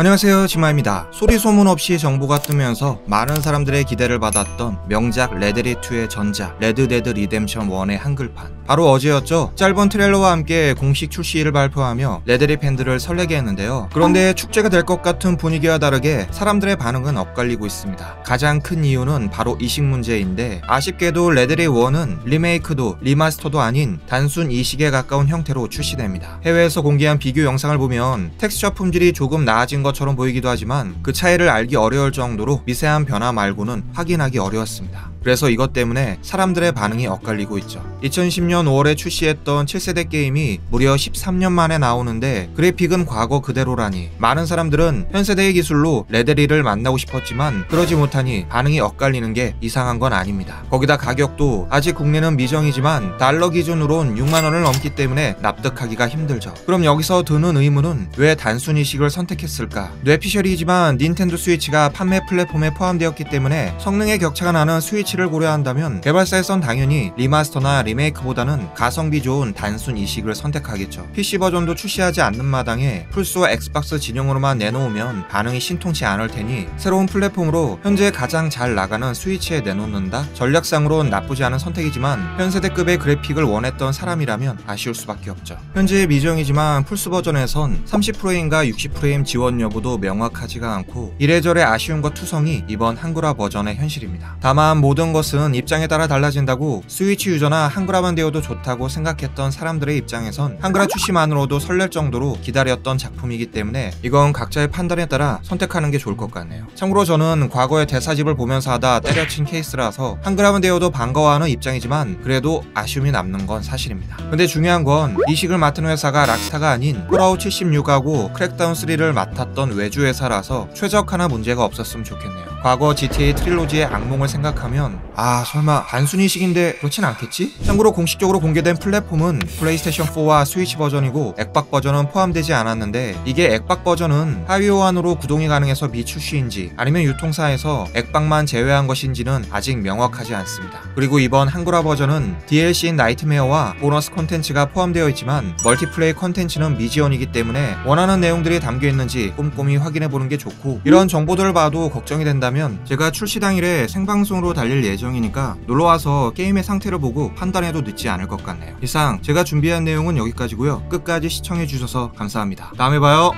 안녕하세요 지마입니다. 소리 소문 없이 정보가 뜨면서 많은 사람들의 기대를 받았던 명작 레데리2의 전작 레드데드 리뎀션 1의 한글판 바로 어제였죠. 짧은 트레일러와 함께 공식 출시를 발표하며 레데리 팬들을 설레게 했는데요. 그런데 축제가 될 것 같은 분위기와 다르게 사람들의 반응은 엇갈리고 있습니다. 가장 큰 이유는 바로 이식 문제인데 아쉽게도 레데리 1은 리메이크도 리마스터도 아닌 단순 이식에 가까운 형태로 출시됩니다. 해외에서 공개한 비교 영상을 보면 텍스처 품질이 조금 나아진 것처럼 보이기도 하지만 그 차이를 알기 어려울 정도로 미세한 변화 말고는 확인하기 어려웠습니다. 그래서 이것 때문에 사람들의 반응이 엇갈리고 있죠. 2010년 5월에 출시했던 7세대 게임이 무려 13년 만에 나오는데 그래픽은 과거 그대로라니 많은 사람들은 현 세대의 기술로 레데리를 만나고 싶었지만 그러지 못하니 반응이 엇갈리는 게 이상한 건 아닙니다. 거기다 가격도 아직 국내는 미정이지만 달러 기준으론 6만원을 넘기 때문에 납득하기가 힘들죠. 그럼 여기서 드는 의문은 왜 단순 이식을 선택했을까? 뇌피셜이지만 닌텐도 스위치가 판매 플랫폼에 포함되었기 때문에 성능의 격차가 나는 스위치 를 고려한다면 개발사에선 당연히 리마스터나 리메이크보다는 가성비 좋은 단순 이식을 선택하겠죠. PC 버전도 출시하지 않는 마당에 플스와 엑스박스 진영으로만 내놓으면 반응이 신통치 않을 테니 새로운 플랫폼으로 현재 가장 잘 나가는 스위치에 내놓는다? 전략상으로는 나쁘지 않은 선택이지만 현 세대급의 그래픽을 원했던 사람이라면 아쉬울 수밖에 없죠. 현재 미정이지만 플스 버전에선 30프레임과 60프레임 지원 여부도 명확하지가 않고 이래저래 아쉬움과 투성이 이번 한글화 버전의 현실입니다. 다만 모든 것은 입장에 따라 달라진다고 스위치 유저나 한글화만 되어도 좋다고 생각했던 사람들의 입장에선 한글화 출시만으로도 설렐 정도로 기다렸던 작품이기 때문에 이건 각자의 판단에 따라 선택하는 게 좋을 것 같네요. 참고로 저는 과거의 대사집을 보면서 하다 때려친 케이스라서 한글화만 되어도 반가워하는 입장이지만 그래도 아쉬움이 남는 건 사실입니다. 근데 중요한 건 이식을 맡은 회사가 락스타가 아닌 폴아웃 76하고 크랙다운 3를 맡았던 외주 회사라서 최적화나 문제가 없었으면 좋겠네요. 과거 GTA 트릴로지의 악몽을 생각하면 아 설마 단순 이식인데 그렇진 않겠지? 참고로 공식적으로 공개된 플랫폼은 플레이스테이션 4와 스위치 버전이고 액박 버전은 포함되지 않았는데 이게 액박 버전은 하위 호환으로 구동이 가능해서 미출시인지 아니면 유통사에서 액박만 제외한 것인지는 아직 명확하지 않습니다. 그리고 이번 한글화 버전은 DLC인 나이트메어와 보너스 콘텐츠가 포함되어 있지만 멀티플레이 콘텐츠는 미지원이기 때문에 원하는 내용들이 담겨 있는지 꼼꼼히 확인해 보는 게 좋고 이런 정보들을 봐도 걱정이 된다면 제가 출시 당일에 생방송으로 달릴 예정이니까 놀러와서 게임의 상태를 보고 판단해도 늦지 않을 것 같네요. 이상 제가 준비한 내용은 여기까지고요. 끝까지 시청해 주셔서 감사합니다. 다음에 봐요.